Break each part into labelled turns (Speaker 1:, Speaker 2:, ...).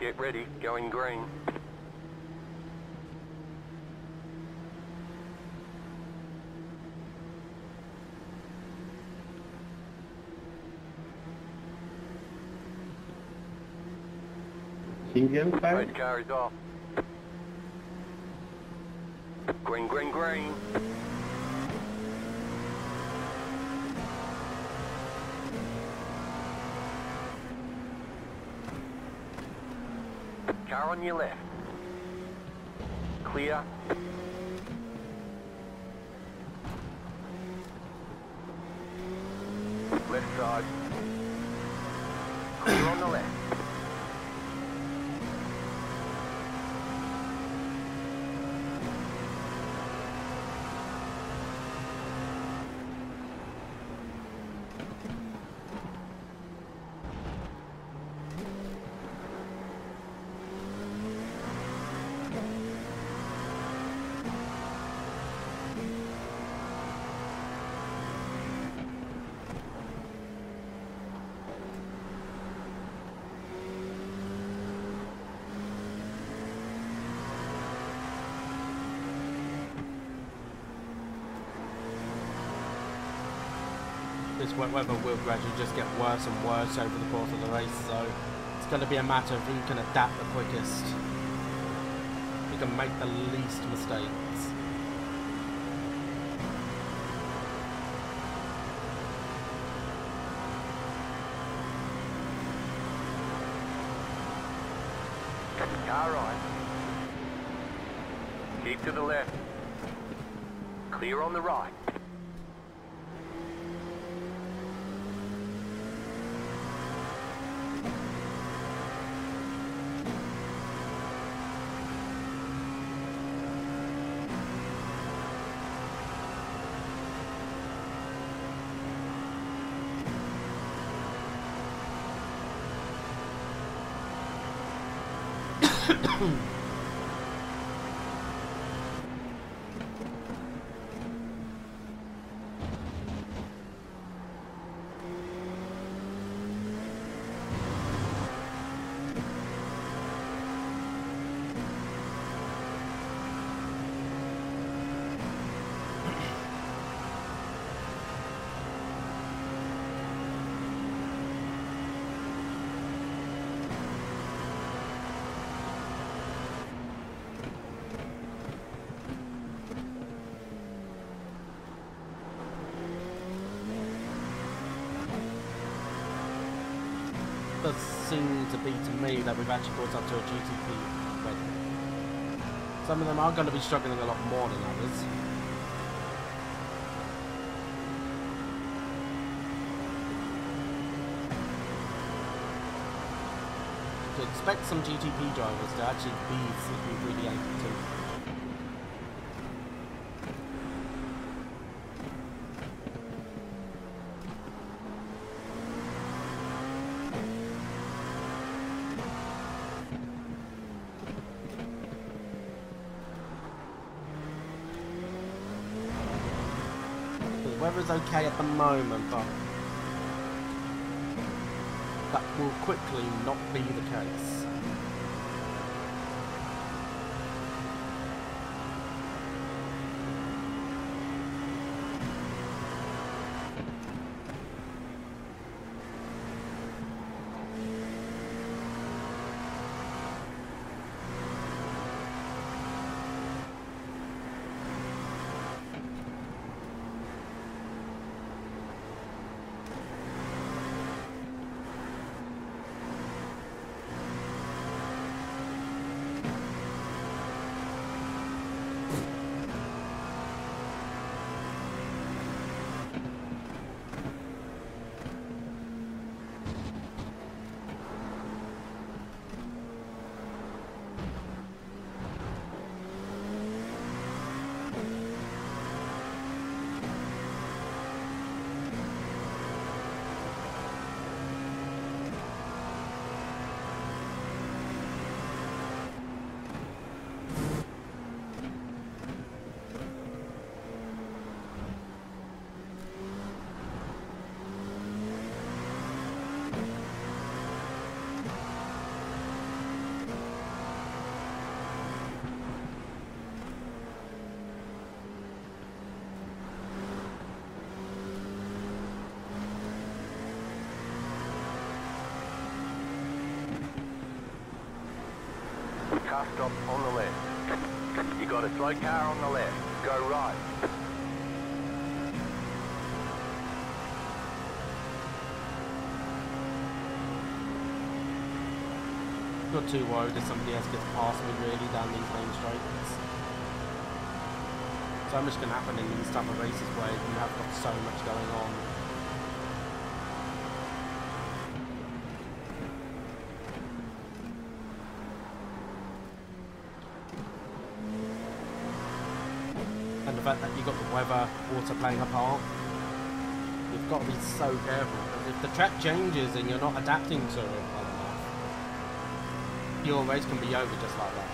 Speaker 1: Get ready, going green.
Speaker 2: Indian fire?
Speaker 1: Red car is off. Green, green, green. Car on your left. Clear. Left side. Clear on the left.
Speaker 3: This wet weather will gradually just get worse and worse over the course of the race, so it's going to be a matter of who can adapt the quickest. Who can make the least mistakes.
Speaker 1: Car right. Keep to the left. Clear on the right.
Speaker 3: Does seem to be to me that we've actually brought up to a GTP record. Some of them are going to be struggling a lot more than others. To expect some GTP drivers to actually be through the 82. The weather's okay at the moment, but that will quickly not be the case.
Speaker 1: Car stop on the left. You got a slow car on the left. Go right.
Speaker 3: Not too worried if somebody else gets past me really down these main straights. So much can happen in these type of races where you have got so much going on. Fact that you've got the weather, water playing a part, you've got to be so careful. If the track changes and you're not adapting to it well enough, your race can be over just like that.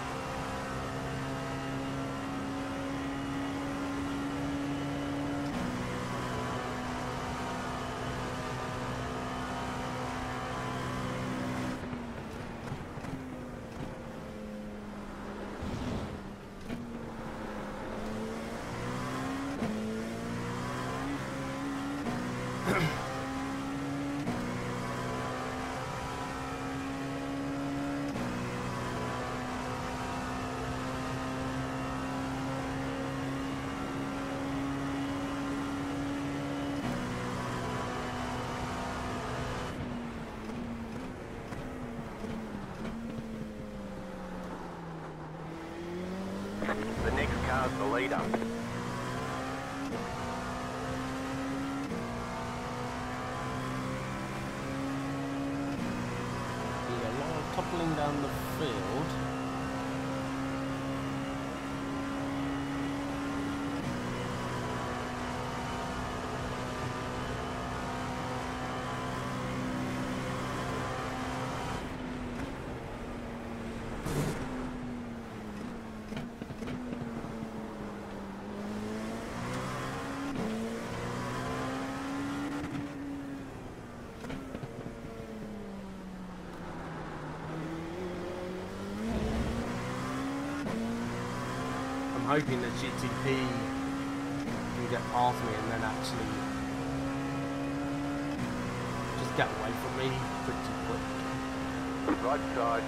Speaker 1: The next car's the.
Speaker 3: There's a lot of toppling down the field. I'm hoping that GTP can get past me and then actually just get away from me pretty quick.
Speaker 1: Right side.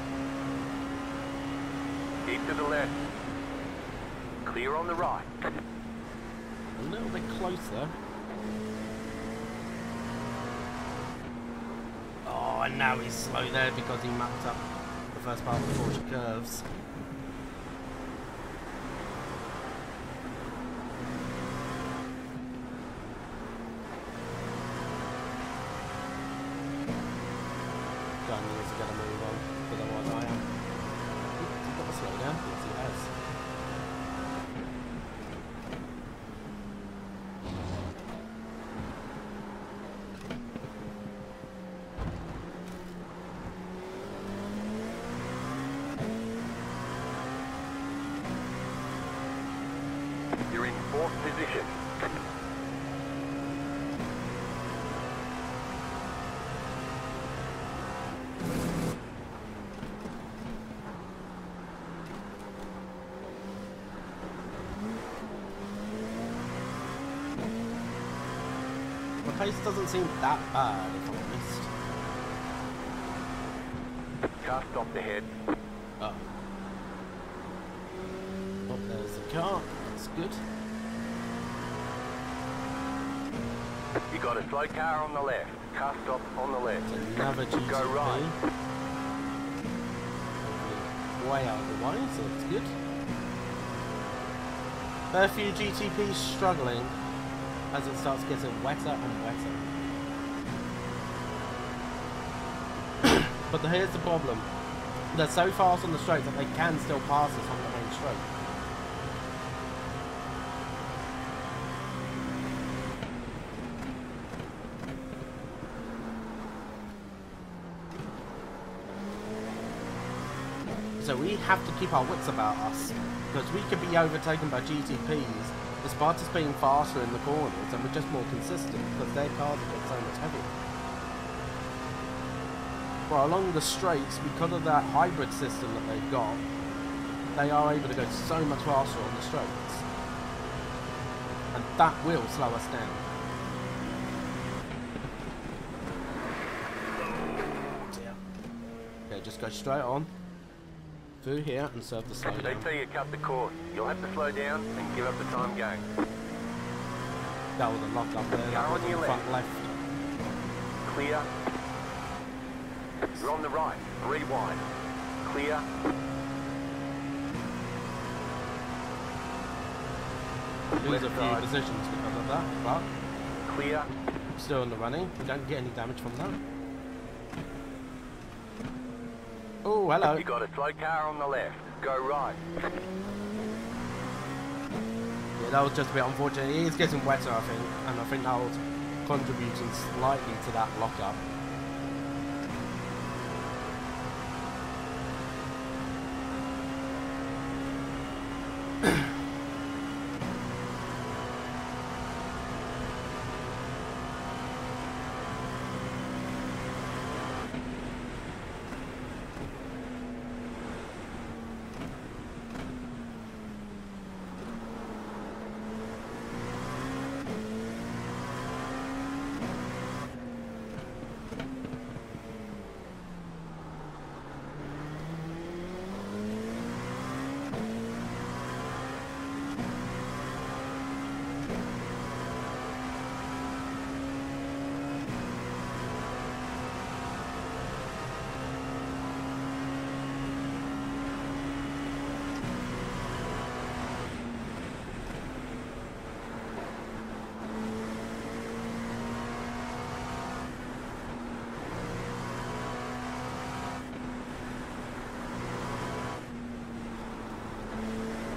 Speaker 1: Keep to the left. Clear on the right.
Speaker 3: A little bit closer. Oh, and now he's slow there because he mapped up the first part of the Porsche curves. John needs to get a move on, because otherwise I am. Oop, He's got to slow down. Yes, he has.
Speaker 1: You're in fourth position.
Speaker 3: My pace doesn't seem that bad, if I'm honest.
Speaker 1: Car stopped ahead.
Speaker 3: Oh. Oh, there's the car. That's good.
Speaker 1: You got a slow car on the left. Car stop on the left.
Speaker 3: Another GTP.
Speaker 1: Go right.
Speaker 3: Way out of the way, so that's good. Fair few GTPs struggling as it starts getting wetter and wetter. But here's the problem. They're so fast on the straight that they can still pass us on the main straight. So we have to keep our wits about us because we could be overtaken by GTPs despite us being faster in the corners and we're just more consistent because their cars are just so much heavier. Well, along the straights, because of that hybrid system that they've got, they are able to go so much faster on the straights. And that will slow us down. Okay, just go straight on. through here and serve the
Speaker 1: They
Speaker 3: slowdown.
Speaker 1: say you cut the course. You'll have to slow down and give up the time gain.
Speaker 3: That was a lock up there. That was
Speaker 1: on your
Speaker 3: front left.
Speaker 1: Clear. You're on the right. Three wide. Clear.
Speaker 3: Lose a few
Speaker 1: side.
Speaker 3: positions because of that, but
Speaker 1: Clear.
Speaker 3: still in the running. We don't get any damage from that. Oh, hello.
Speaker 1: You got a slow car on the left. Go right.
Speaker 3: Yeah, that was just a bit unfortunate. It is getting wetter, I think, and I think that was contributing slightly to that lockup. Yeah.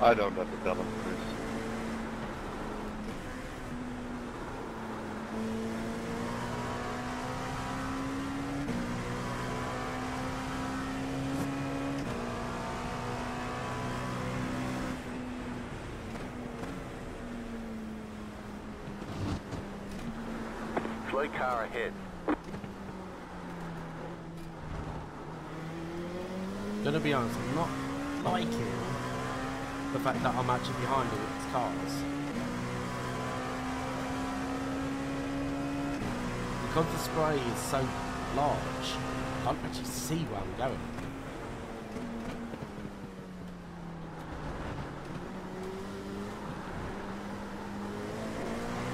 Speaker 2: I don't have to tell him this.
Speaker 1: Slow car ahead.
Speaker 3: Gonna be honest, I'm not liking the fact that I'm actually behind all these cars. Because the spray is so large, I can't actually see where I'm going.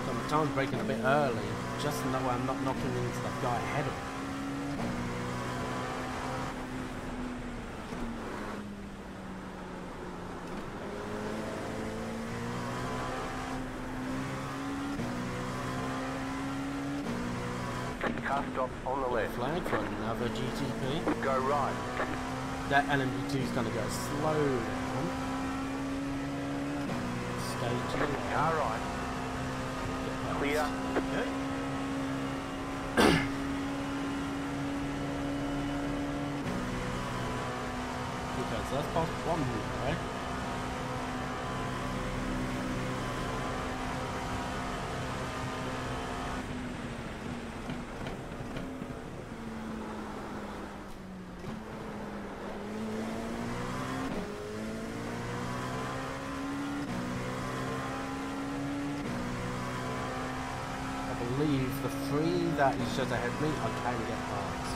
Speaker 3: So my time's breaking a bit early, just that I'm not knocking into the guy ahead of me.
Speaker 1: Car stop on the left.
Speaker 3: Flag for another GTP.
Speaker 1: Go right.
Speaker 3: That LMP2 is going to go slow down. The left.
Speaker 1: Car right.
Speaker 3: Get past.
Speaker 1: Clear.
Speaker 3: Okay. okay, so that's past one right? I believe the three that is just ahead of me, I can get past.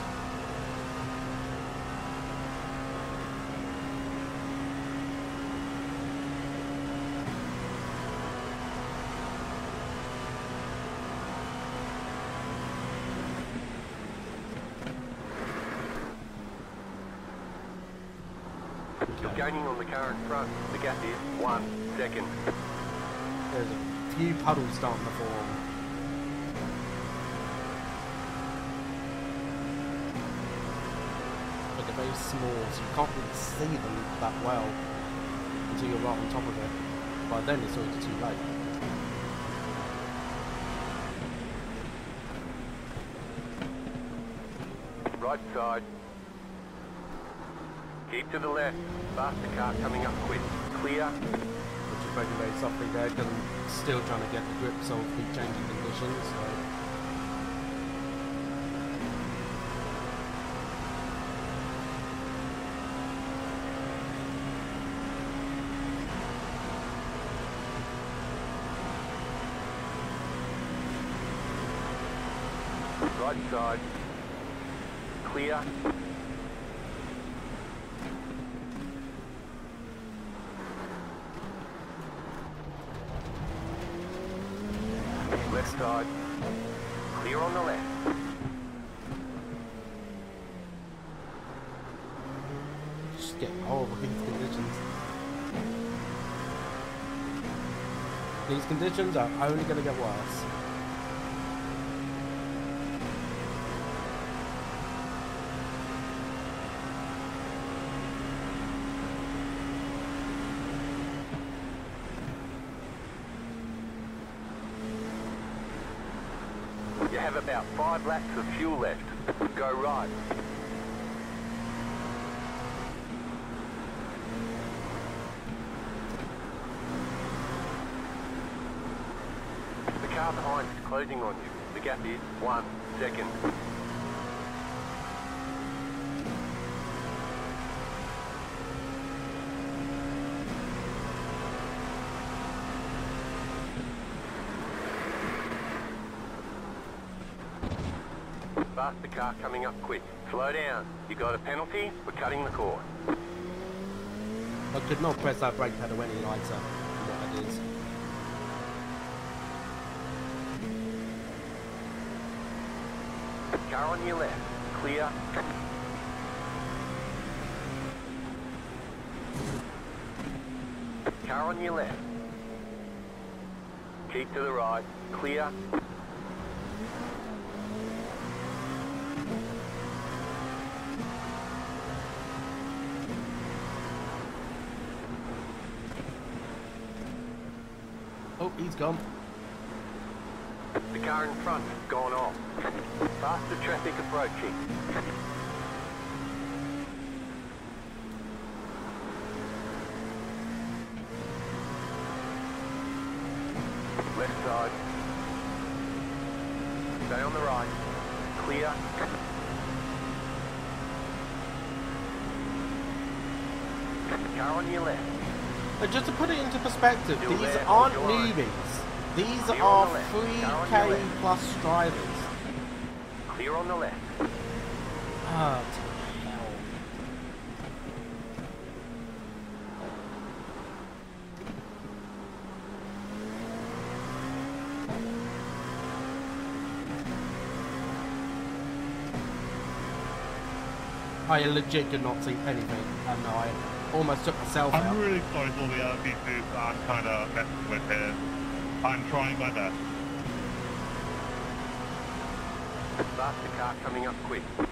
Speaker 1: You're gaining on the car in front. The gap is one second.
Speaker 3: There's a few puddles starting to form. But they're very small, so you can't really see them that well until you're right on top of it. By then it's already too late.
Speaker 1: Right side. Keep to the left. Faster car coming up quick. Clear.
Speaker 3: Which is very, very softly there because I'm still trying to get the grips of the changing conditions. So.
Speaker 1: right side. Clear. Left side. Clear on the left.
Speaker 3: Just get horrible conditions. These conditions are only going to get worse.
Speaker 1: You have about five laps of fuel left. Go right. The car behind is closing on you. The gap is one second. Faster car coming up quick. Slow down. You got a penalty? We're cutting the course.
Speaker 3: I could not press that brake pedal any lighter than what I did.
Speaker 1: Car on your left. Clear. Car on your left. Keep to the right. Clear.
Speaker 3: Oh, he's gone.
Speaker 1: The car in front has gone off. Faster traffic approaching. Left side. Stay on the right. Clear. Car on your left.
Speaker 3: Uh, just to put it into perspective,
Speaker 1: Still
Speaker 3: these aren't newbies. These
Speaker 1: Clear
Speaker 3: are
Speaker 1: the left. Car
Speaker 3: 3k plus drivers.
Speaker 1: Clear on the left.
Speaker 3: Ah, to hell. I legit did not see anything, and I almost took myself out.
Speaker 4: I'm really sorry for all the other pieces I'm kind of messing with here. I'm trying my best.
Speaker 1: Faster car coming up quick.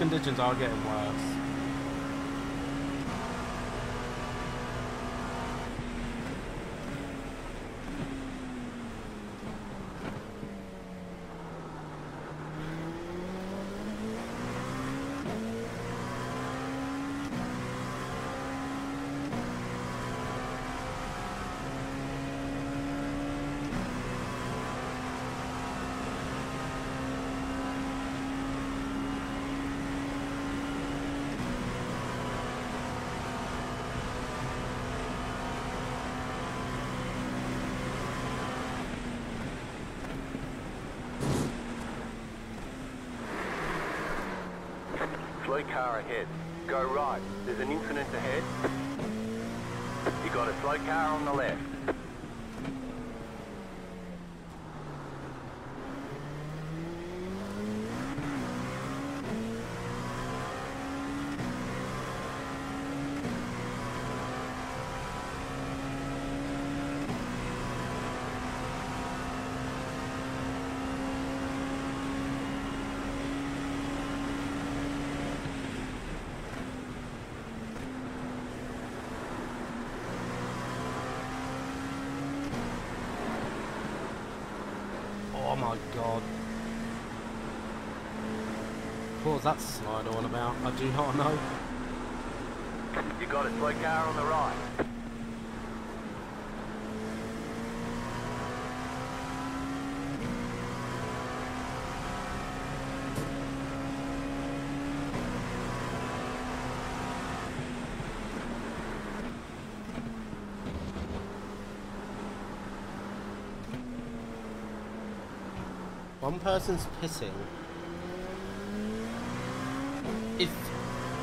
Speaker 3: Yeah, these conditions are getting
Speaker 1: Car ahead. Go right. There's an incident ahead. You got a slow car on the left.
Speaker 3: that slide all about? I do not know.
Speaker 1: You got it, slow car on the right.
Speaker 3: One person's pissing.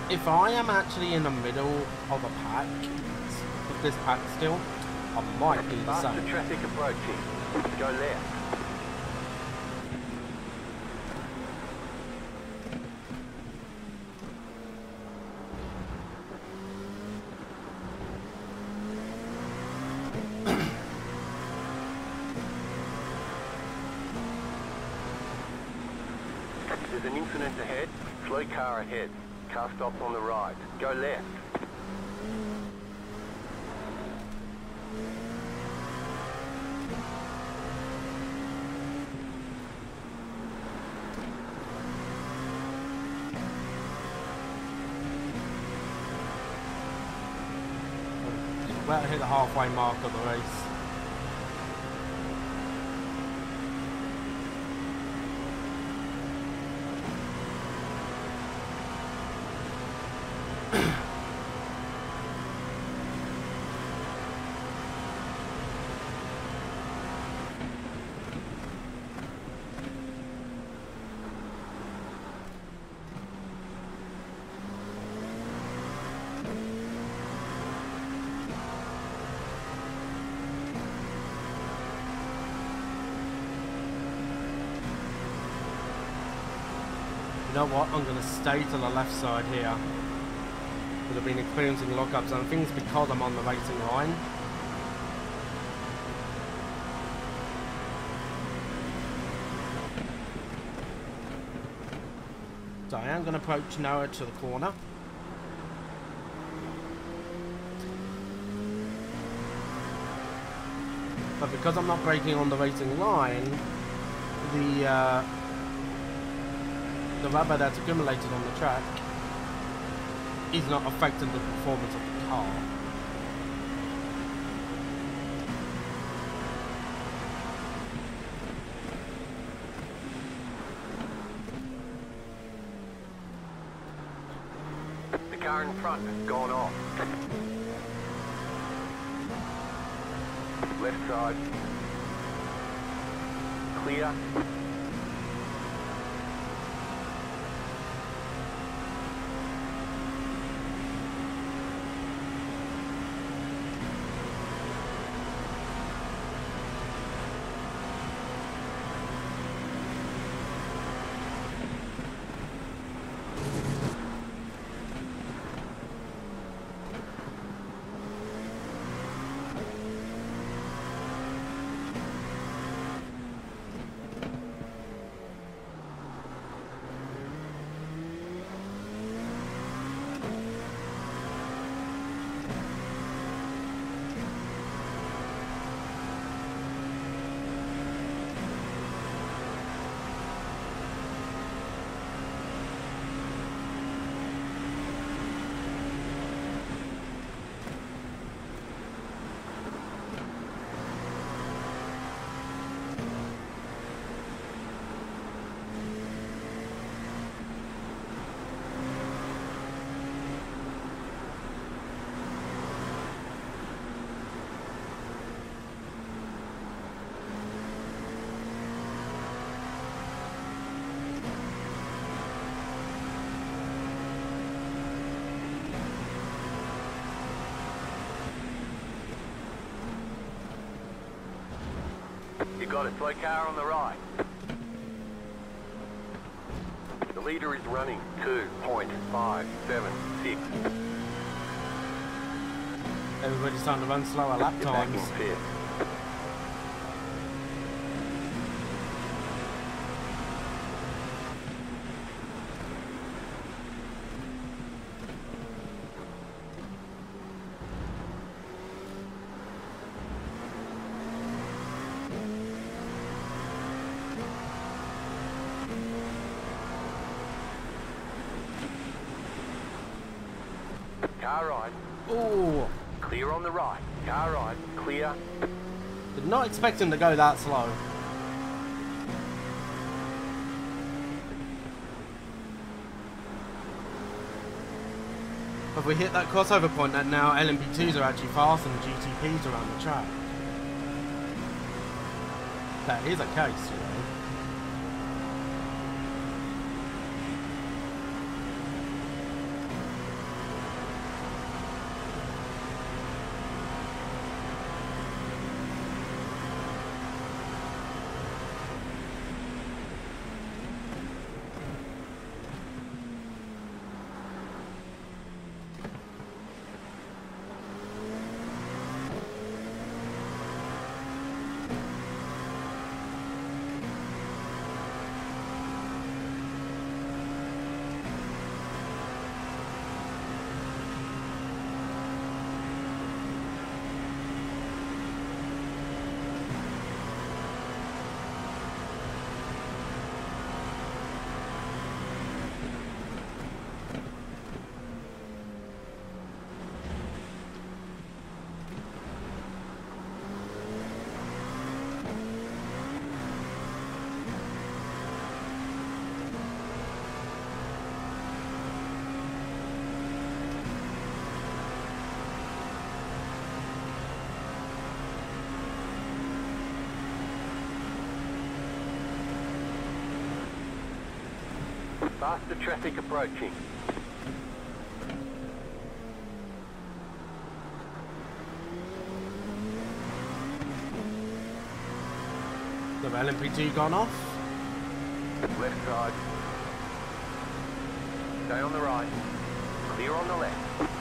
Speaker 3: If I am actually in the middle of a pack, of this pack still, I might be the
Speaker 1: Faster
Speaker 3: same.
Speaker 1: traffic approaching. Go left. There's an incident ahead. Slow car ahead. Car stops on the right. Go left.
Speaker 3: About to hit the halfway mark of the race. You know what? I'm going to stay to the left side here. Because I've been experiencing lockups and it's because I'm on the racing line. So I am going to approach Noah to the corner. But because I'm not braking on the racing line, the uh, the rubber that's accumulated on the track is not affecting the performance of the car.
Speaker 1: The car in front has gone off. Left side. Clear. You got a slow car on the right. The leader is running 2.576.
Speaker 3: Everybody's starting to run slower lap
Speaker 1: You're back in
Speaker 3: times.
Speaker 1: fifth. Car right,
Speaker 3: Ooh,
Speaker 1: clear on the right. Car right, clear.
Speaker 3: did not expect him to go that slow. If we hit that crossover point, that now LMP2s are actually faster than GTPs around the track. That is a case, you know.
Speaker 1: Faster traffic approaching.
Speaker 3: The LMP2 gone off.
Speaker 1: Left side. Stay on the right. Clear on the left.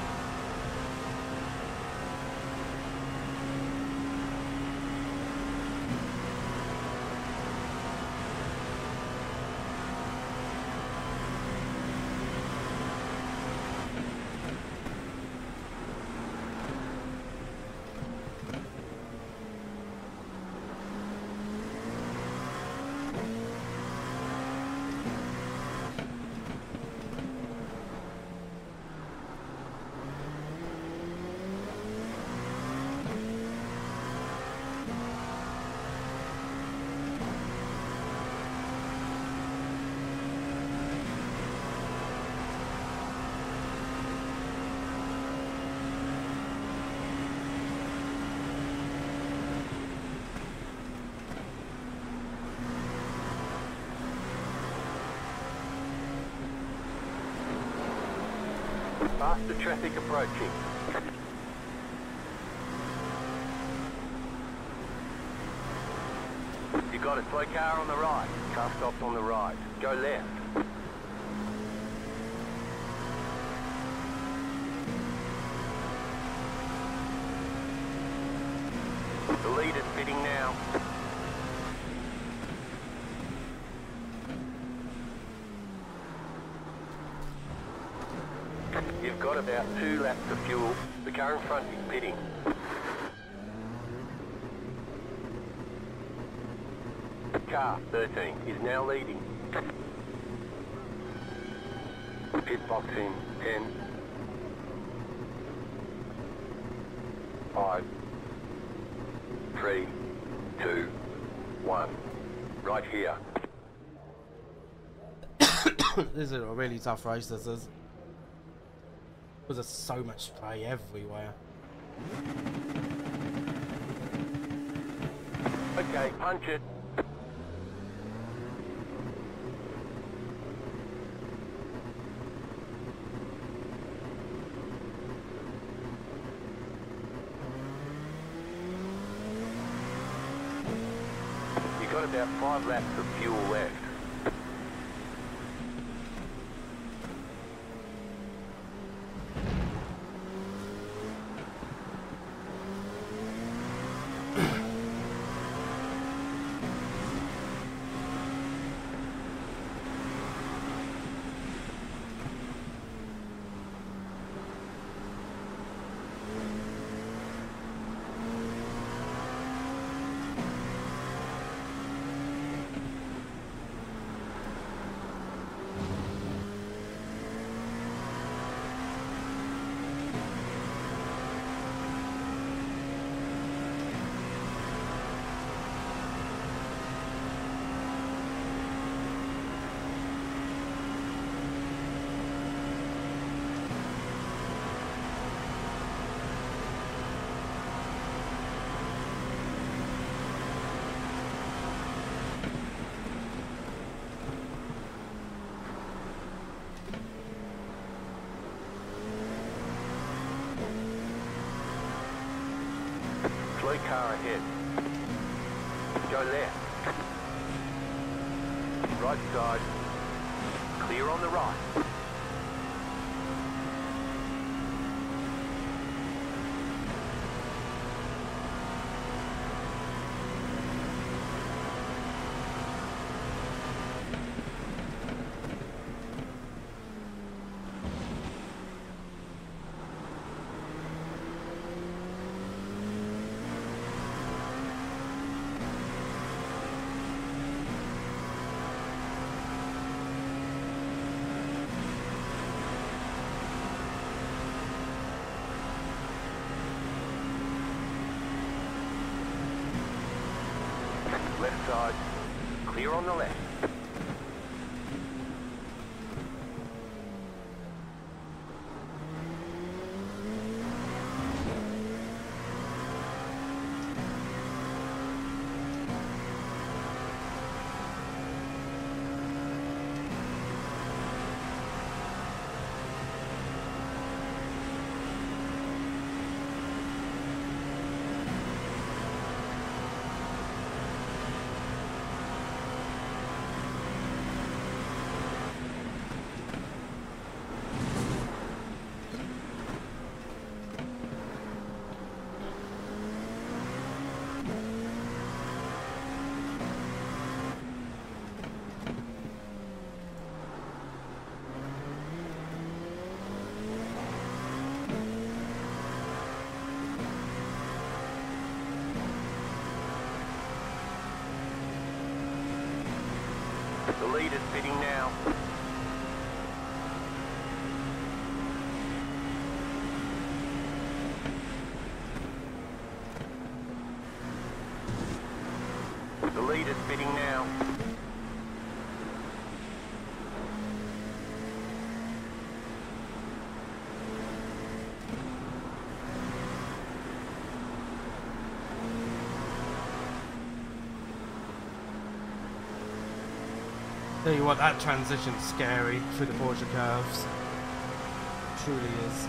Speaker 1: Faster traffic approaching. You got a slow car on the right. Car stopped on the right. Go left. The leader's fitting now. You've got about two laps of fuel. The car in front is pitting. Car 13 is now leading. Pit box in 10. 5. 3. 2. 1. Right here.
Speaker 3: this is a really tough race, this is. Because there's so much spray everywhere.
Speaker 1: Okay, punch it. You got about five laps of fuel left. Slow car ahead. Go left. Right side. Clear on the right. Left side. Clear on the left. The lead is pitting now. The lead is pitting now.
Speaker 3: Tell you what, that transition's scary through the Porsche curves. Truly is.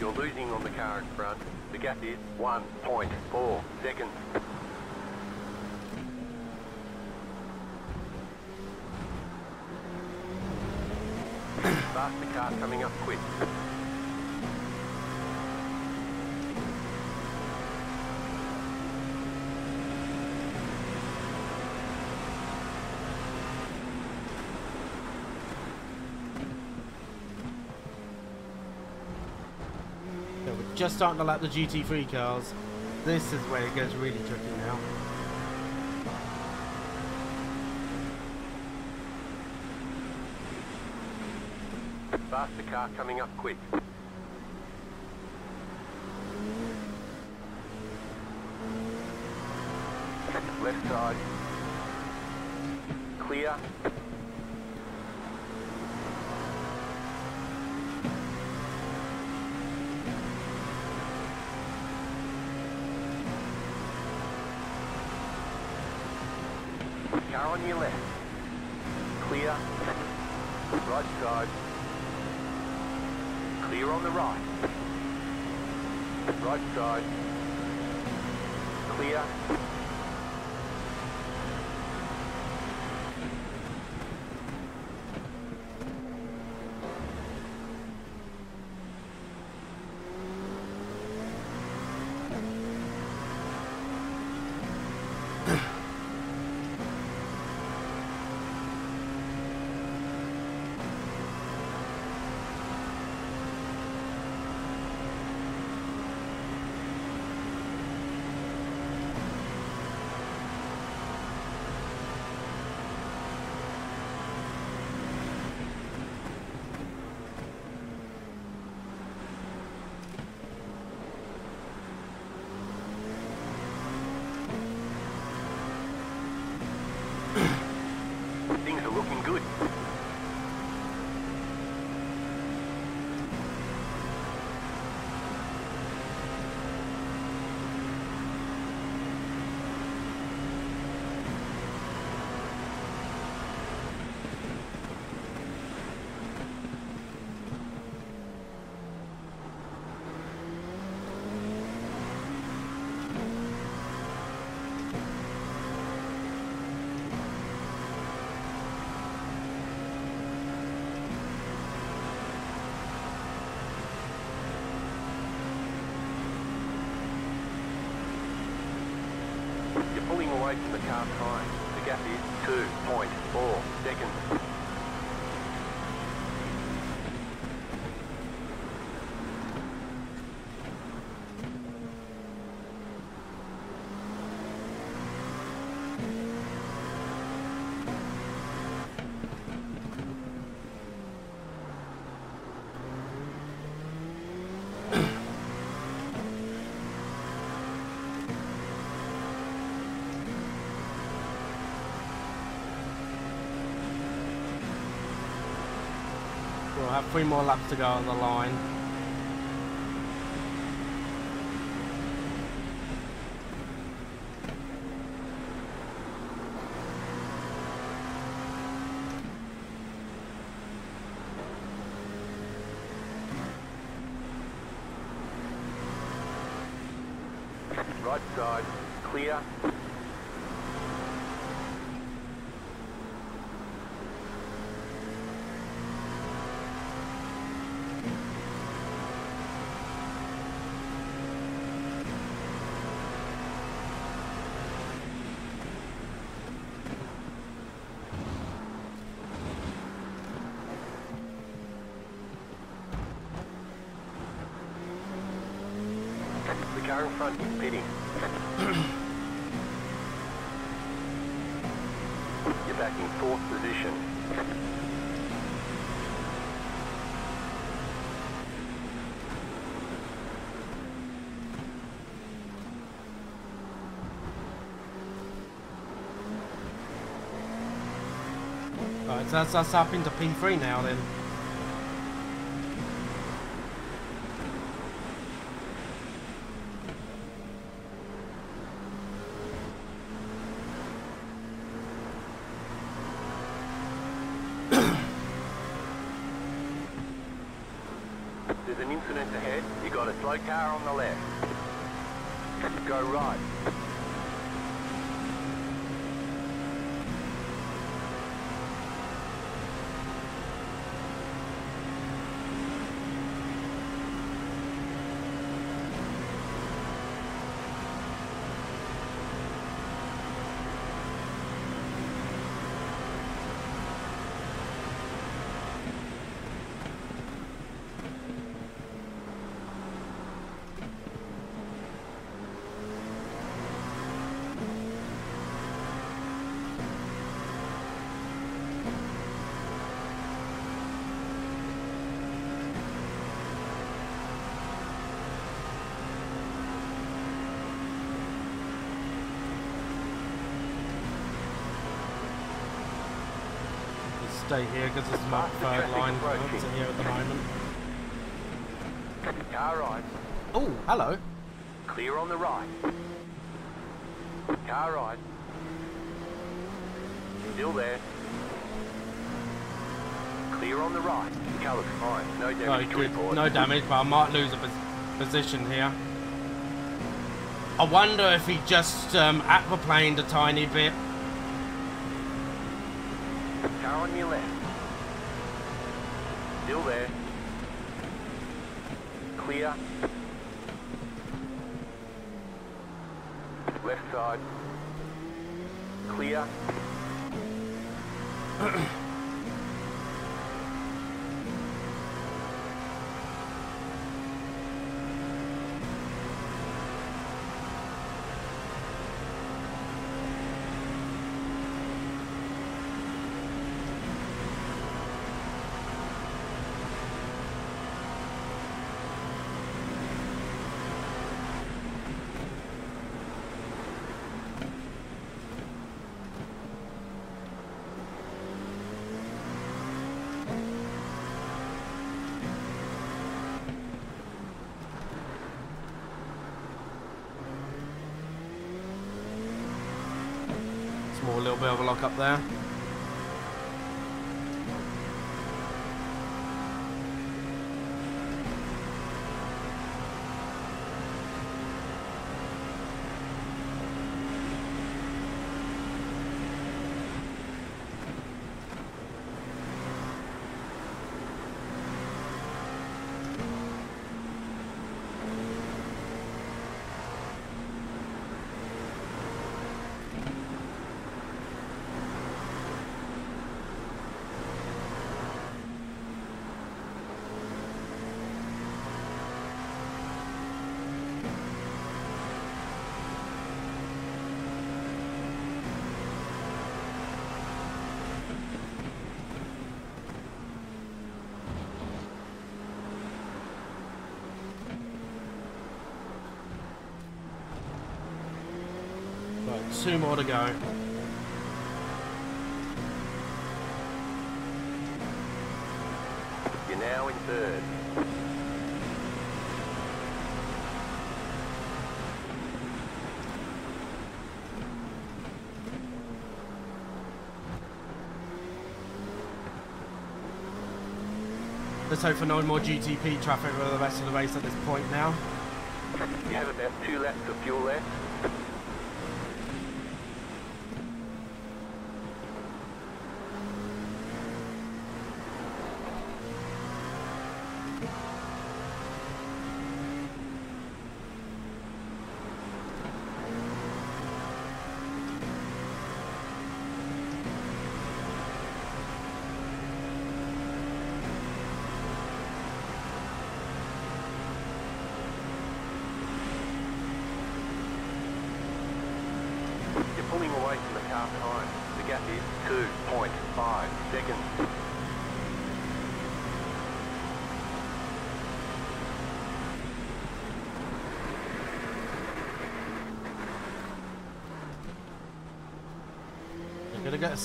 Speaker 1: You're losing on the car in front. The gap is 1.4 seconds. Faster car coming up quick.
Speaker 3: Just starting to lap the GT3 cars. This is where it gets really tricky now.
Speaker 1: Faster car coming up quick. Left side. Away from the car behind. The gap is 2.4 seconds.
Speaker 3: We'll have three more laps to go on the line.
Speaker 1: Right side. Clear. The car in front is pitting. You're back in fourth position.
Speaker 3: So that's us up into P3 now then.
Speaker 1: There's an incident ahead. You got a slow car on the left. Go right.
Speaker 3: Just stay here because this is my
Speaker 1: Mark the
Speaker 3: third line
Speaker 1: approaching.
Speaker 3: to here at the moment.
Speaker 1: Car right.
Speaker 3: Oh, hello.
Speaker 1: Clear on the right. Car right. Still there. Clear on the right. Car looks fine. No
Speaker 3: Oh,
Speaker 1: damage to
Speaker 3: good.
Speaker 1: report.
Speaker 3: No damage, but I might lose a pos position here. I wonder if he just um, aquaplaned a tiny bit.
Speaker 1: Car on your left. Still there. Clear. Left side. Clear.
Speaker 3: Small little bit of a lock up there. Right, two more to go.
Speaker 1: You're now in third.
Speaker 3: Let's hope for no more GTP traffic for the rest of the race at this point now.
Speaker 1: You have about two laps of fuel left.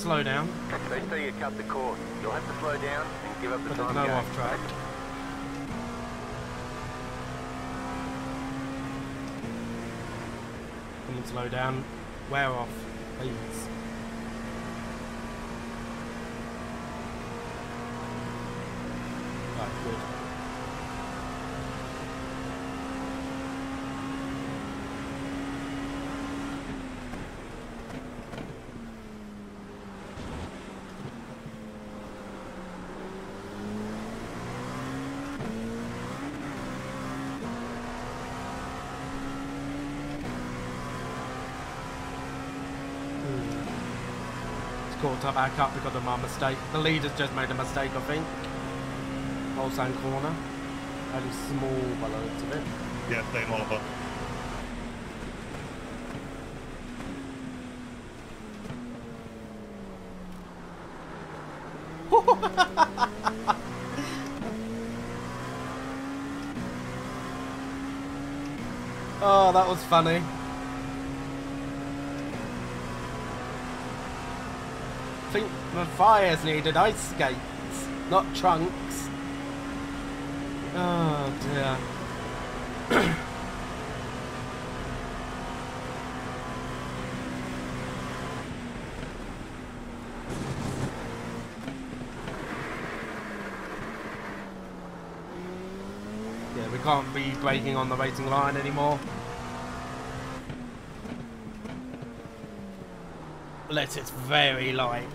Speaker 3: You're gonna get a slowdown,
Speaker 1: They say you cut the cord. You'll have to slow down and give up the
Speaker 3: there's
Speaker 1: time
Speaker 3: no
Speaker 1: game.
Speaker 3: off track. Come and slow down. Wear off, please. Right, good. It's caught up back up because of my mistake. The leader's just made a mistake, I think. Mulsanne corner. Only small by the looks of it.
Speaker 4: Yeah, same Oliver.
Speaker 3: Oh, that was funny. I think the fires needed ice skates, not trunks. Oh dear. Yeah, we can't be braking on the racing line anymore. Unless it's very light.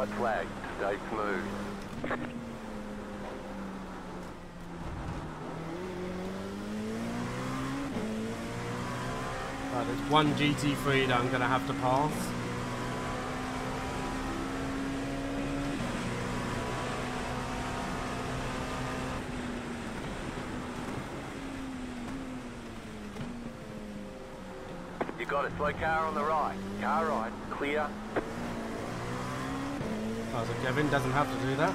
Speaker 1: White flag. Stay smooth.
Speaker 3: Right, there's one GT3 that I'm gonna have to pass.
Speaker 1: You got a slow car on the right. Car right. Clear.
Speaker 3: So Kevin doesn't have to do that.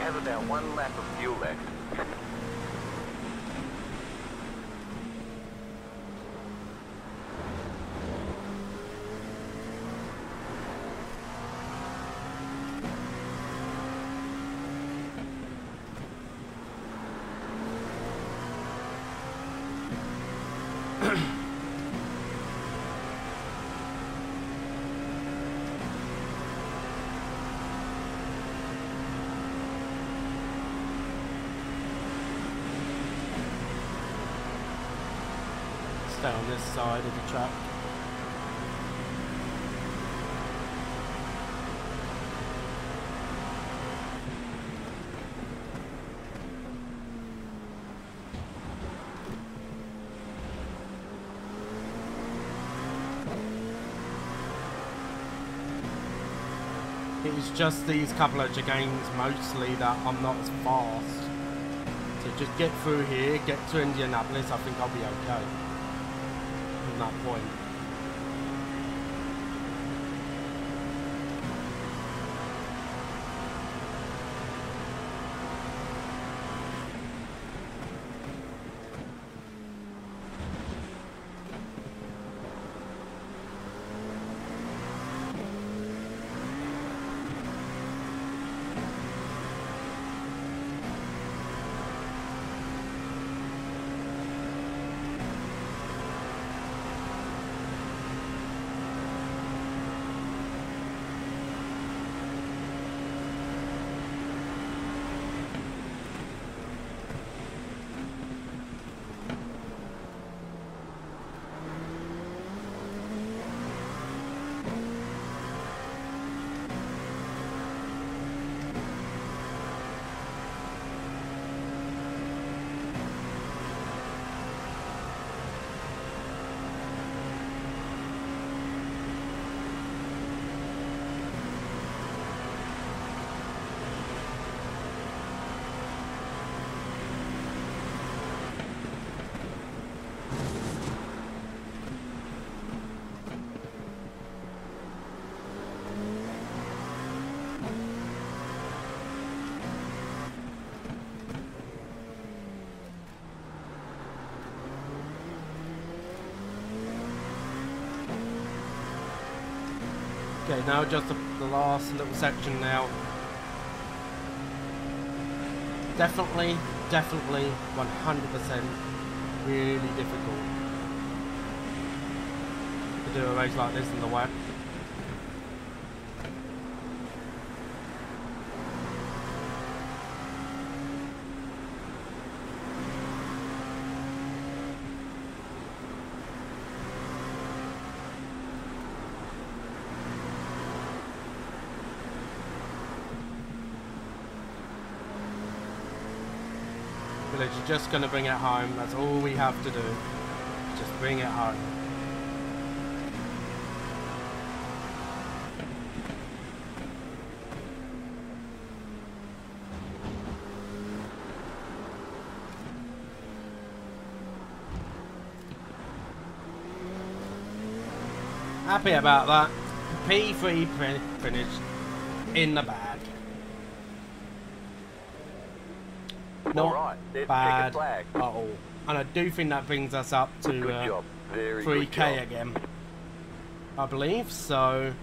Speaker 1: Have about one lap of fuel left.
Speaker 3: On this side of the track. It was just these couple of chicanes mostly that I'm not as fast. So just get through here, get to Indianapolis, I think I'll be okay. That point. Okay, now just the, the last little section now. Definitely, definitely, 100% really difficult to do a race like this in the wet. Just going to bring it home. That's all we have to do. Just bring it home. Happy about that. P3 fin- finish in the bag. Not
Speaker 1: there's
Speaker 3: bad at all. And I do think that brings us up to uh,
Speaker 1: job.
Speaker 3: 3k again. I believe. So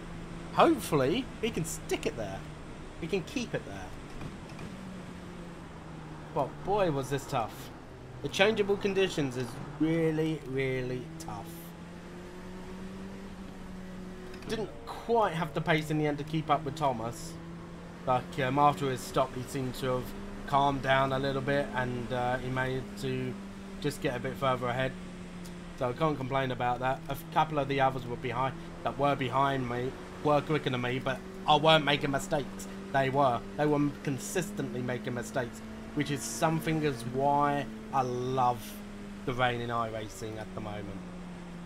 Speaker 3: hopefully we can stick it there. We can keep it there. But boy was this tough. The changeable conditions is really, really tough. Didn't quite have the pace in the end to keep up with Thomas. Like um, after his stop he seemed to have calmed down a little bit and uh, he managed to just get a bit further ahead. So I can't complain about that. A couple of the others were behind that were behind me, were quicker than me, but I weren't making mistakes. They were. They were consistently making mistakes, which is something as why I love the rain in iRacing at the moment.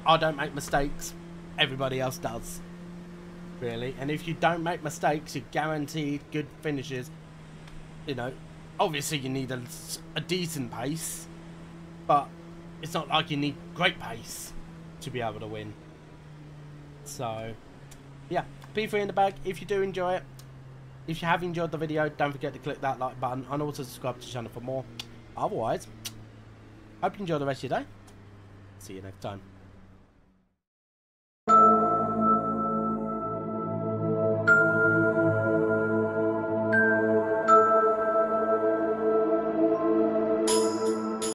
Speaker 3: I don't make mistakes. Everybody else does. Really. And if you don't make mistakes, you're guaranteed good finishes. You know, obviously you need a, a decent pace, but it's not like you need great pace to be able to win. So, yeah, P3 in the bag. If you do enjoy it, if you have enjoyed the video, don't forget to click that like button and also subscribe to the channel for more. Otherwise, hope you enjoy the rest of your day. See you next time.